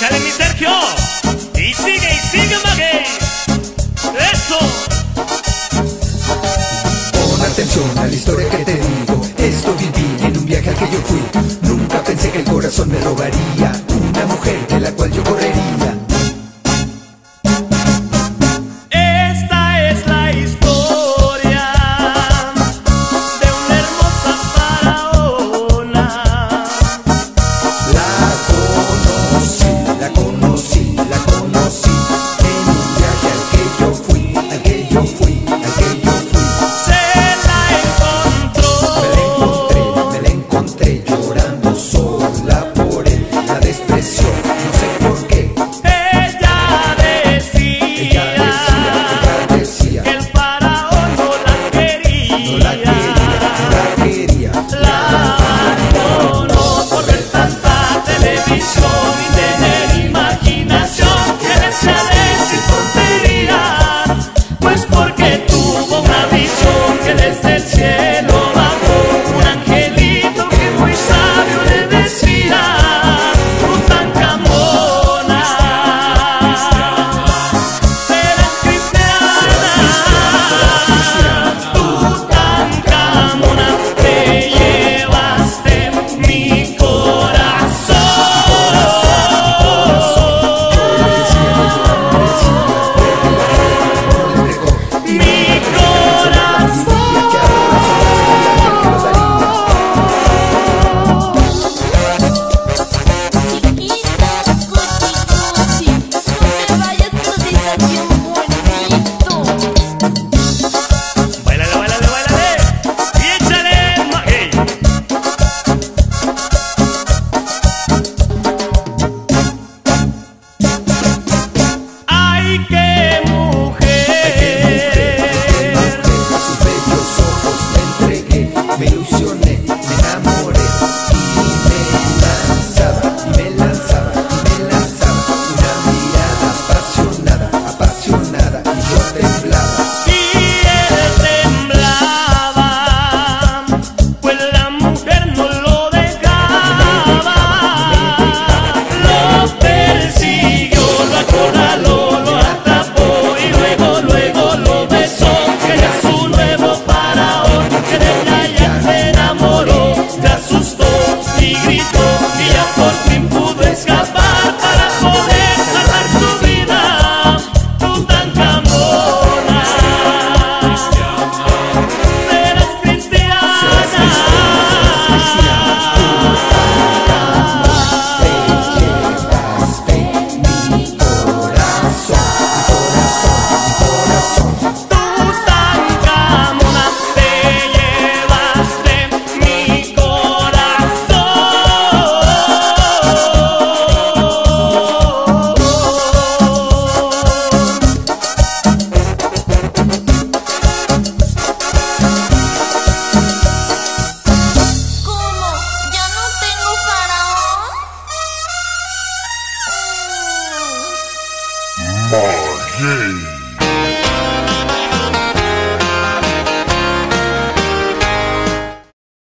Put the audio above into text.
Échale mi Sergio. Y sigue, y sigue, Maguey. Eso. Pon atención a la historia que te digo. Esto viví en un viaje al que yo fui. Nunca pensé que el corazón me robaría. Una mujer de la cual yo correría. Yay!